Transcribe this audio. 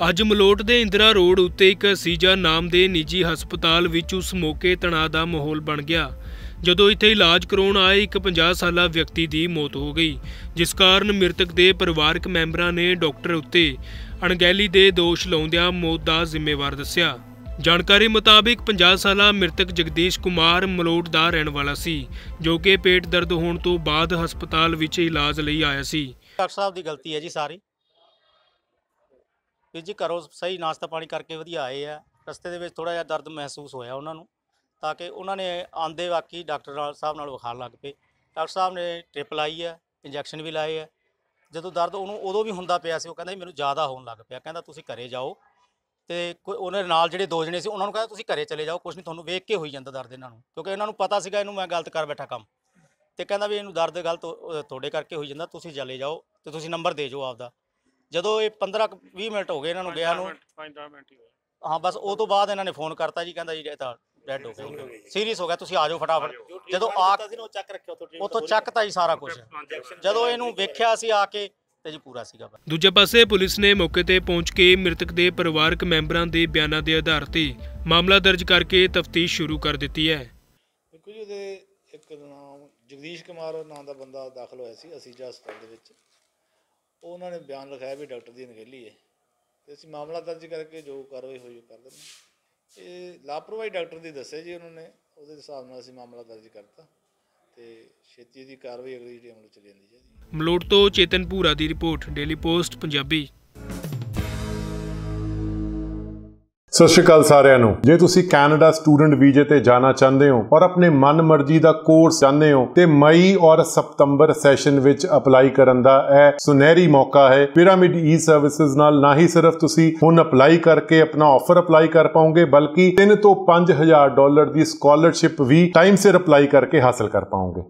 ਅੱਜ ਮਲੋਟ ਦੇ ਇੰਦਰਾ ਰੋਡ ਉੱਤੇ ਇੱਕ ਸੀਜਾ ਨਾਮ ਦੇ ਨਿੱਜੀ ਹਸਪਤਾਲ ਵਿੱਚ ਉਸ ਮੌਕੇ ਤਣਾਅ ਦਾ ਮਾਹੌਲ ਬਣ ਗਿਆ, ਜਦੋਂ ਇੱਥੇ ਇਲਾਜ ਕਰਾਉਣ ਆਏ ਇੱਕ 50 ਸਾਲਾ ਵਿਅਕਤੀ ਦੀ ਮੌਤ ਹੋ ਗਈ, ਜਿਸ ਕਾਰਨ ਮ੍ਰਿਤਕ ਦੇ ਪਰਿਵਾਰਕ ਮੈਂਬਰਾਂ ਨੇ ਡਾਕਟਰ ਉੱਤੇ ਅਣਗਹਿਲੀ ਦੇ ਦੋਸ਼ ਲਾਉਂਦਿਆਂ ਮੌਤ ਦਾ ਜ਼ਿੰਮੇਵਾਰ ਦੱਸਿਆ। ਜਾਣਕਾਰੀ ਮੁਤਾਬਿਕ 50 ਸਾਲਾ ਮ੍ਰਿਤਕ ਜਗਦੀਸ਼ ਕੁਮਾਰ ਮਲੋਟ ਦਾ ਰਹਿਣ ਵਾਲਾ ਸੀ, ਜੋ ਕਿ ਪੇਟ ਦਰਦ ਹੋਣ ਤੋਂ ਬਾਅਦ ਹਸਪਤਾਲ ਵਿੱਚ ਇਲਾਜ ਲਈ ਆਇਆ ਸੀ। ਡਾਕਟਰ ਸਾਹਿਬ ਦੀ ਗਲਤੀ ਹੈ ਜੀ ਸਾਰੀ। ਵੀ ਜੀ ਘਰੋਂ ਸਹੀ ਨਾਸ਼ਤਾ ਪਾਣੀ ਕਰਕੇ ਵਧੀਆ ਆਏ ਆ। ਰਸਤੇ ਦੇ ਵਿੱਚ ਥੋੜਾ ਜਿਹਾ ਦਰਦ ਮਹਿਸੂਸ ਹੋਇਆ ਉਹਨਾਂ ਨੂੰ, ਤਾਂ ਕਿ ਉਹਨਾਂ ਨੇ ਆਂਦੇ ਵਾਕੀ ਡਾਕਟਰ ਨਾਲ, ਸਾਹਿਬ ਨਾਲ ਵਿਖਾਣ ਲੱਗ ਪਏ। ਡਾਕਟਰ ਸਾਹਿਬ ਨੇ ਟ੍ਰਿਪ ਲਾਈ ਹੈ ਇੰਜੈਕਸ਼ਨ ਵੀ ਲਾਏ ਆ। ਜਦੋਂ ਦਰਦ ਉਹਨੂੰ ਉਦੋਂ ਵੀ ਹੁੰਦਾ ਪਿਆ ਸੀ, ਉਹ ਕਹਿੰਦਾ ਜੀ ਮੈਨੂੰ ਜ਼ਿਆਦਾ ਹੋਣ ਲੱਗ ਪਿਆ। ਕਹਿੰਦਾ ਤੁਸੀਂ ਘਰੇ ਜਾਓ ਤੇ ਕੋਈ ਉਹਨਾਂ ਦੇ ਨਾਲ ਜਿਹੜੇ ਦੋ ਜਣੇ ਸੀ, ਉਹਨਾਂ ਨੂੰ ਕਹਿੰਦਾ ਤੁਸੀਂ ਘਰੇ ਚਲੇ ਜਾਓ ਕੁਝ ਨਹੀਂ ਤੁਹਾਨੂੰ ਵੇਖ ਕੇ ਹੋਈ ਜਾਂਦਾ ਦਰਦ ਇਹਨਾਂ ਨੂੰ। ਕਿਉਂਕਿ ਇਹਨਾਂ ਨੂੰ ਪਤਾ ਸੀਗਾ ਇਹਨੂੰ ਮੈਂ ਗਲਤ ਕਰ ਬੈਠਾ ਕੰਮ। ਤੇ ਕਹਿੰਦਾ ਵੀ ਇਹਨੂੰ ਦਰਦ ਗਲਤ ਤੁਹਾਡੇ ਕਰਕੇ ਹੋਈ ਜਾਂਦਾ, ਤੁਸੀਂ ਚਲੇ ਜਾਓ ਤੇ ਤੁਸੀਂ ਨੰਬਰ ਦੇ ਜਾਓ ਆਪਦਾ। ਜਦੋਂ ਇਹ 15 ਕੁ 20 ਮਿੰਟ ਹੋ ਗਏ ਇਹਨਾਂ ਨੂੰ ਗਿਆ ਨੂੰ 5-10 ਮਿੰਟ ਹੀ ਹੋਏ। ਹਾਂ ਬਸ ਉਹ ਤੋਂ ਬਾਅਦ ਇਹਨਾਂ ਨੇ ਫੋਨ ਕਰਤਾ ਜੀ ਕਹਿੰਦਾ ਜੀ ਇਹ ਤਾਂ ਡੈਡ ਹੋ ਗਿਆ ਸੀਰੀਅਸ ਹੋ ਗਿਆ ਤੁਸੀਂ ਆ ਜਾਓ ਫਟਾਫਟ। ਜਦੋਂ ਆ ਚੱਕ ਰੱਖਿਆ ਉੱਥੋਂ ਉਥੋਂ ਚੱਕਤਾ ਜੀ ਸਾਰਾ ਕੁਝ ਜਦੋਂ ਇਹਨੂੰ ਵੇਖਿਆ ਸੀ ਆ ਕੇ ਤੇ ਜੀ ਪੂਰਾ ਸੀਗਾ ਬਸ। ਦੂਜੇ ਪਾਸੇ ਪੁਲਿਸ ਨੇ ਮੌਕੇ ਤੇ ਪਹੁੰਚ ਕੇ ਮ੍ਰਿਤਕ ਦੇ ਪਰਿਵਾਰਕ ਮੈਂਬਰਾਂ ਦੇ ਬਿਆਨਾਂ ਦੇ ਆਧਾਰ ਤੇ ਮਾਮਲਾ ਦਰਜ ਕਰਕੇ ਤਫਤੀਸ਼ ਸ਼ੁਰੂ ਕਰ ਦਿੱਤੀ ਹੈ। ਦੇਖੋ ਜੀ ਉਹਦੇ ਇੱਕ ਨਾਮ ਜਗਦੀਸ਼ ਕੁਮਾਰ ਨਾਂ ਦਾ ਬੰਦਾ ਦਾਖਲ ਹੋਇਆ ਸੀ ਅਸੀਜਾ ਹਸਪਤਾਲ ਦੇ ਵਿੱਚ। ਉਹਨਾਂ ਨੇ ਬਿਆਨ ਲਿਖਾਇਆ ਵੀ ਡਾਕਟਰ ਦੀ ਅਣਗਹਿਲੀ ਹੈ। ਤੇ ਅਸੀਂ ਮਾਮਲਾ ਦਰਜ ਕਰਕੇ ਜੋ ਕਾਰਵਾਈ ਹੋਈ ਉਹ ਕਰ ਦਿੰਦੇ ਇਹ ਲਾਪਰਵਾਹੀ ਡਾਕਟਰ ਦੀ ਦੱਸਿਆ ਜੀ ਉਹਨਾਂ ਨੇ, ਉਹਦੇ ਹਿਸਾਬ ਨਾਲ ਅਸੀਂ ਮਾਮਲਾ ਦਰਜ ਕਰਤਾ ਤੇ ਛੇਤੀ ਦੀ ਕਾਰਵਾਈ ਅਗਲੀ ਜਿਹੜੀ ਅਮਲ ਚ ਲੈਂਦੀ ਹੈ ਜੀ ਮਲੋਟ ਤੋਂ ਚੇਤਨ ਭੂਰਾ ਦੀ ਰਿਪੋਰਟ, ਡੇਲੀ ਪੋਸਟ, ਪੰਜਾਬੀ। ਸਤਿ ਸ਼੍ਰੀ ਅਕਾਲ ਸਾਰਿਆਂ ਨੂੰ। ਜੇ ਤੁਸੀਂ ਕੈਨੇਡਾ ਸਟੂਡੈਂਟ ਵੀਜ਼ੇ ਤੇ ਜਾਣਾ ਚਾਹੁੰਦੇ ਹੋ ਔਰ ਆਪਣੇ ਮਨਮਰਜ਼ੀ ਦਾ ਕੋਰਸ ਚਾਹੁੰਦੇ ਹੋ, ਤੇ ਮਈ ਔਰ ਸਤੰਬਰ ਸੈਸ਼ਨ ਵਿੱਚ ਅਪਲਾਈ ਕਰਨ ਦਾ ਇਹ ਸੁਨਹਿਰੀ ਮੌਕਾ ਹੈ। ਪਿਰਾਮਿਡ ਈ ਸਰਵਿਸਿਜ਼ ਨਾਲ ਨਾ ਹੀ ਸਿਰਫ ਤੁਸੀਂ ਹੁਣ ਅਪਲਾਈ ਕਰਕੇ ਆਪਣਾ ਆਫਰ ਅਪਲਾਈ ਕਰ ਪਾਓਗੇ, ਬਲਕਿ 3 ਤੋਂ 5000 ਡਾਲਰ ਦੀ ਸਕਾਲਰਸ਼ਿਪ ਵੀ ਟਾਈਮ ਸਿਰ ਅਪਲਾਈ ਕਰਕੇ ਹਾਸਲ ਕਰ ਪਾਓਗੇ।